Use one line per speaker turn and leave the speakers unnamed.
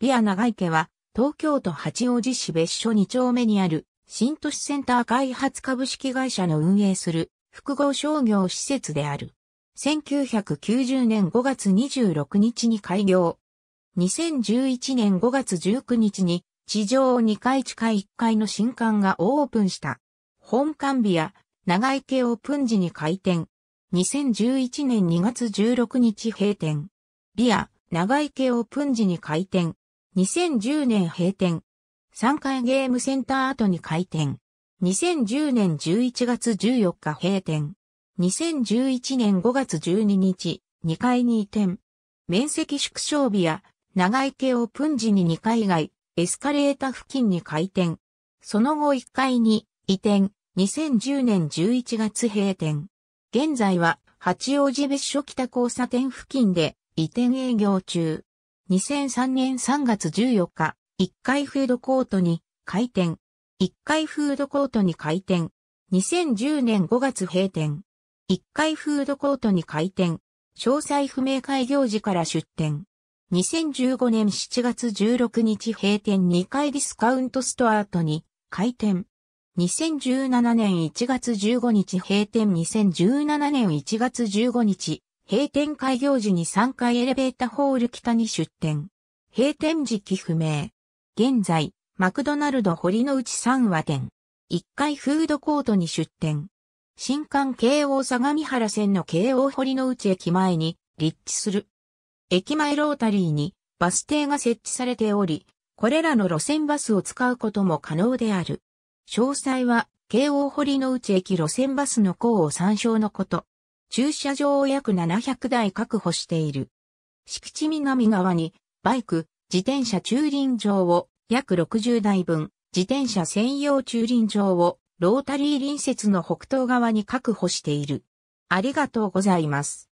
ビア長池は、東京都八王子市別所2丁目にある、新都市センター開発株式会社の運営する、複合商業施設である。1990年5月26日に開業。2011年5月19日に地上2階地下1階の新館がオープンした。本館ビア、長池オープン時に開店。2011年2月16日閉店。ビア、長池オープン時に開店。2010年閉店。3階ゲームセンター後に開店。2010年11月14日閉店。2011年5月12日、2階に移転。面積縮小日や長池オープン時に2階外、エスカレータ付近に開店。その後1階に移転。2010年11月閉店。現在は八王子別所北交差点付近で移転営業中。2003年3月14日、1階フードコートに開店。1階フードコートに開店。2010年5月閉店。1階フードコートに開店。詳細不明開業時から出店。2015年7月16日閉店2階ディスカウントストアートに開店。2017年1月15日閉店2017年1月15日閉店開業時に3階エレベータホール北に出店。閉店時期不明。現在、マクドナルド堀之内3話店。1階フードコートに出店。新館京王相模原線の京王堀之内駅前に立地する。駅前ロータリーにバス停が設置されており、これらの路線バスを使うことも可能である。詳細は、京王堀之内駅路線バスの項を参照のこと。駐車場を約700台確保している。敷地南側にバイク、自転車駐輪場を約60台分、自転車専用駐輪場をロータリー隣接の北東側に確保している。ありがとうございます。